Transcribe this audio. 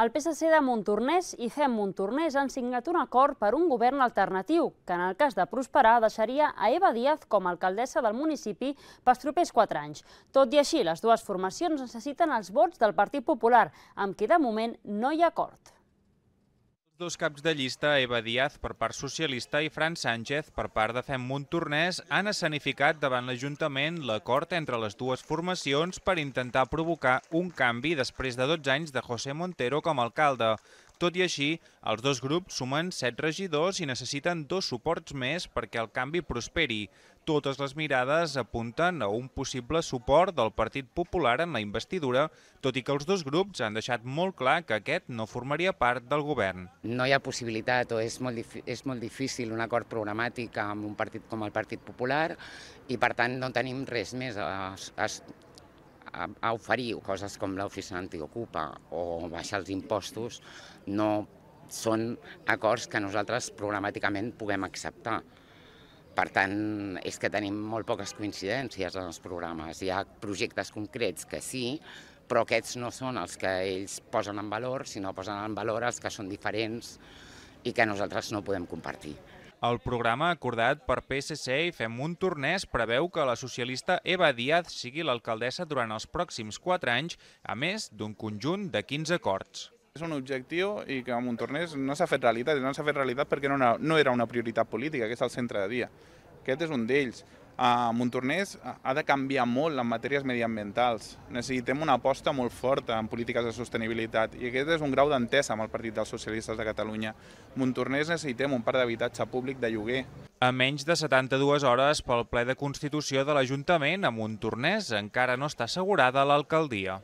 El PSC de Montornès i Fem Montornès han signat un acord per un govern alternatiu, que en el cas de prosperar deixaria a Eva Díaz com a alcaldessa del municipi pels propers quatre anys. Tot i així, les dues formacions necessiten els vots del Partit Popular, amb qui de moment no hi ha acord dos caps de llista, Eva Díaz per part socialista i Fran Sánchez per part de Fem Montornès, han escenificat davant l'Ajuntament l'acord entre les dues formacions per intentar provocar un canvi després de 12 anys de José Montero com a alcalde. Tot i així, els dos grups sumen set regidors i necessiten dos suports més perquè el canvi prosperi. Totes les mirades apunten a un possible suport del Partit Popular en la investidura, tot i que els dos grups han deixat molt clar que aquest no formaria part del govern. No hi ha possibilitat o és molt, és molt difícil un acord programàtic amb un partit com el Partit Popular i per tant no tenim res més a, a, a, a oferir coses com l'oficina antiocupa o baixar els impostos no són acords que nosaltres programàticament puguem acceptar. Per tant, és que tenim molt poques coincidències en els programes. Hi ha projectes concrets que sí, però aquests no són els que ells posen en valor, sinó posen en valor els que són diferents i que nosaltres no podem compartir. El programa acordat per PSC i Fem un Tornès preveu que la socialista Eva Díaz sigui l'alcaldessa durant els pròxims 4 anys, a més d'un conjunt de 15 acords. És un objectiu i que a Montornès no s'ha fet realitat, no s'ha fet realitat perquè no, no era una prioritat política, que és el centre de dia. Aquest és un d'ells. Uh, Montornès ha de canviar molt en matèries mediambientals. Necessitem una aposta molt forta en polítiques de sostenibilitat i aquest és un grau d'entesa amb el Partit dels Socialistes de Catalunya. Montornès necessitem un parc d'habitatge públic de lloguer. A menys de 72 hores pel ple de Constitució de l'Ajuntament, a Montornès encara no està assegurada l'alcaldia.